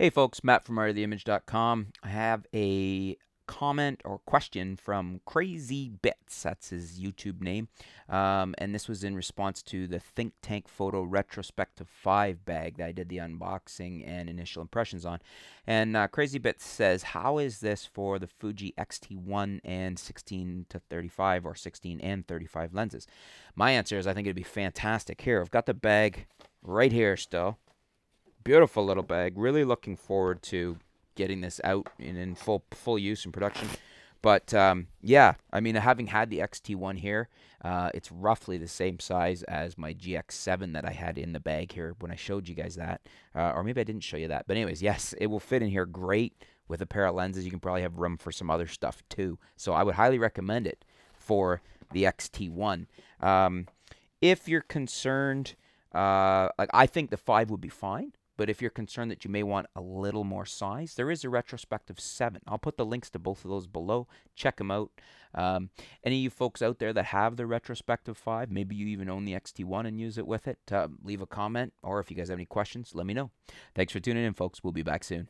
Hey folks, Matt from artoftheimage.com. I have a comment or question from Crazy Bits. That's his YouTube name. Um, and this was in response to the Think Tank Photo Retrospective 5 bag that I did the unboxing and initial impressions on. And uh, Crazy Bits says, How is this for the Fuji X-T1 and 16 to 35 or 16 and 35 lenses? My answer is I think it'd be fantastic. Here, I've got the bag right here still beautiful little bag. Really looking forward to getting this out and in full full use in production. But um, yeah, I mean, having had the XT1 here, uh, it's roughly the same size as my GX7 that I had in the bag here when I showed you guys that. Uh, or maybe I didn't show you that. But anyways, yes, it will fit in here great with a pair of lenses. You can probably have room for some other stuff too. So I would highly recommend it for the XT1. Um, if you're concerned, uh, like I think the 5 would be fine. But if you're concerned that you may want a little more size, there is a retrospective 7. I'll put the links to both of those below. Check them out. Um, any of you folks out there that have the retrospective 5, maybe you even own the XT1 and use it with it, uh, leave a comment. Or if you guys have any questions, let me know. Thanks for tuning in, folks. We'll be back soon.